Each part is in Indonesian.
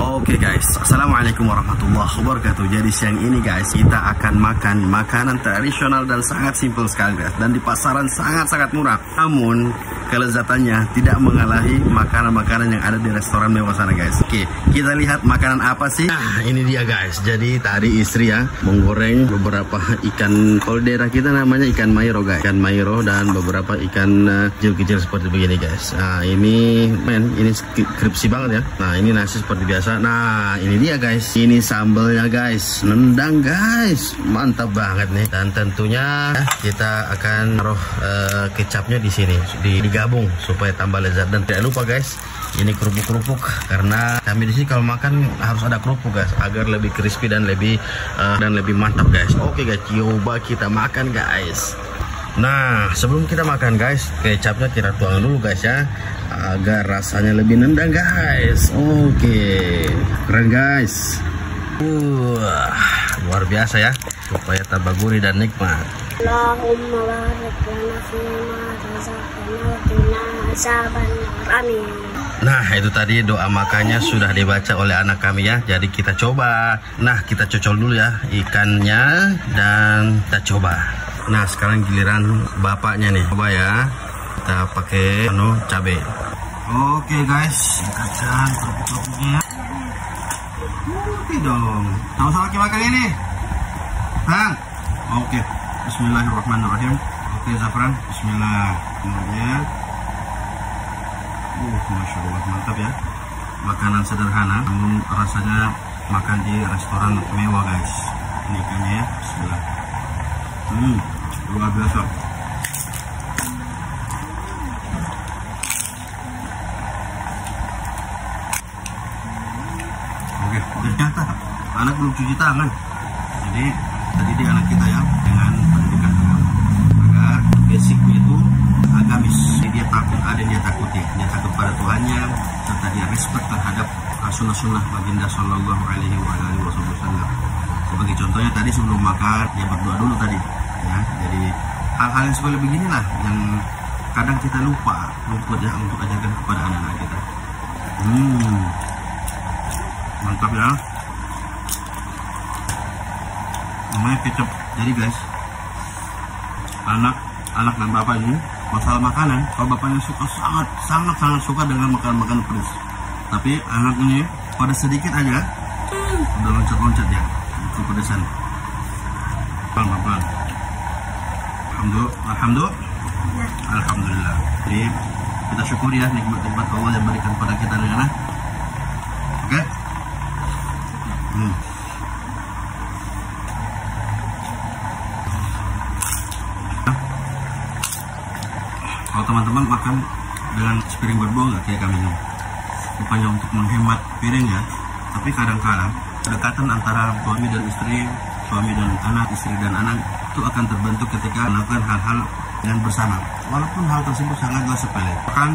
Oke guys, Assalamualaikum warahmatullahi wabarakatuh. Jadi siang ini guys, kita akan makan makanan tradisional dan sangat simpel sekali guys Dan di pasaran sangat-sangat murah. Namun, kelezatannya tidak mengalahi makanan-makanan yang ada di restoran mewah sana guys Oke, kita lihat makanan apa sih Nah, ini dia guys Jadi tadi istri ya, menggoreng beberapa ikan Kalau daerah kita namanya ikan mayro guys Ikan mayro dan beberapa ikan uh, kecil-kecil seperti begini guys Nah, ini, men, ini kripsi banget ya Nah, ini nasi seperti biasa. Nah, ini dia guys. Ini sambalnya guys. Nendang guys. Mantap banget nih. Dan tentunya kita akan taruh uh, kecapnya di sini, di, digabung supaya tambah lezat. Dan tidak lupa guys, ini kerupuk-kerupuk karena kami di sini kalau makan harus ada kerupuk guys agar lebih crispy dan lebih uh, dan lebih mantap guys. Oke guys, coba kita makan guys. Nah, sebelum kita makan guys, kecapnya kita tuang dulu guys ya agar rasanya lebih nendang guys. Oke, keren guys. Wah, luar biasa ya, supaya tambah gurih dan nikmat. Allahumma barik lana razaqtana qina azabannar. Amin. Nah itu tadi doa makannya sudah dibaca oleh anak kami ya. Jadi kita coba. Nah kita cocol dulu ya ikannya Dan kita coba. Nah sekarang giliran bapaknya nih. Coba ya. Kita pakai anu cabai Oke guys. Kacang kerupuk-kerupuknya. Oke dong. Sama-sama kita makan ini. Bang. Oke Bismillahirrahmanirrahim. Oke Zafran Bismillah. Kemudian Uh, Masya Allah, mantap ya. Makanan sederhana Namun rasanya makan di restoran mewah guys. Ini ikannya ya Bismillah. Hmm, luar biasa. Oke, ternyata anak belum cuci tangan. Jadi, tadi di anak kita ya Dengan pendidikan agama Maka basicnya itu agamis Jadi dia takut, ada yang dia takuti Dia takut pada Tuhannya Serta dia respect terhadap sunnah-sunnah baginda Sallallahu alaihi wasallam. Sebagai contohnya tadi sebelum makan Dia berdoa dulu tadi ya. Jadi hal-hal yang seperti beginilah Yang kadang kita lupa Luput ya untuk ajarkan kepada anak-anak kita. Hmm. Mantap ya. Namanya kecap. Jadi guys Anak anak dan bapak ini masalah makanan kalau bapaknya suka sangat sangat sangat suka dengan makan makanan pedas. Tapi anak pada sedikit aja. Udah loncat loncat ya kepedesan pelan pelan alhamdulillah alhamdulillah alhamdulillah. Jadi kita syukur ya nikmat nikmat Allah yang berikan pada kita dengan oke? Okay? hmm. kalau teman-teman makan dengan sepiring berdua nggak? Kayak kami ini bukannya untuk menghemat piring ya tapi kadang-kadang kedekatan antara suami dan istri suami dan anak istri dan anak itu akan terbentuk ketika melakukan hal-hal yang bersama. Walaupun hal tersebut sangatlah sepele. Makan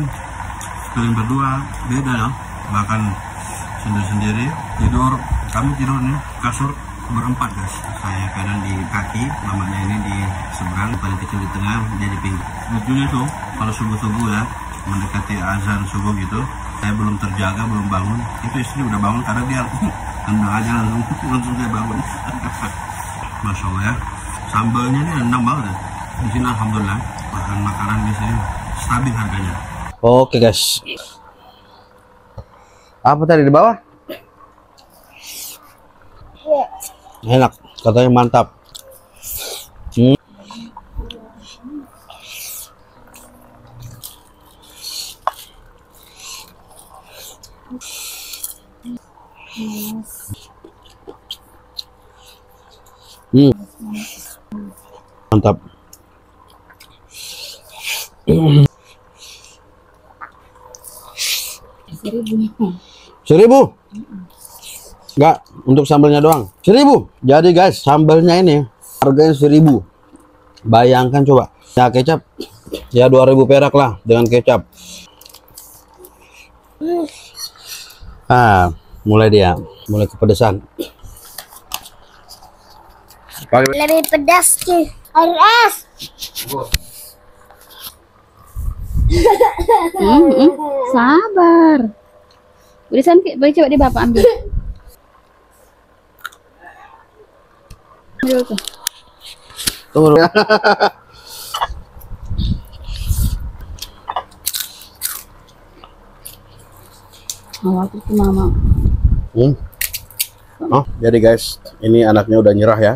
sepiring berdua beda ya makan sendiri-sendiri tidur kami tidur nih kasur berempat guys. Saya kadang di kaki mamanya ini di seberang paling kecil di tengah dia di pinggir. Lucunya tuh kalau subuh subuh ya mendekati azan subuh gitu saya belum terjaga belum bangun. Itu istri udah bangun karena dia tendang aja langsung langsung saya bangun. Masya allah ya. Sambalnya ini enak banget ya. Di sini alhamdulillah makan makanan di sini stabil harganya. Oke guys. Apa tadi di bawah? Enak katanya mantap hmm. Hmm. mantap seribu Enggak, untuk sambalnya doang. Seribu. Jadi guys, sambalnya ini harganya seribu. Bayangkan coba. Ya kecap, ya 2000 perak lah dengan kecap. Ah, mulai dia, mulai kepedesan. Lebih pedas nih. Air es. Hmm, hmm. Sabar. Udah san, bagi coba di bapak ambil. Ambil tuh. Tunggu mama. Hmm. Oh, jadi guys, ini anaknya udah nyerah ya.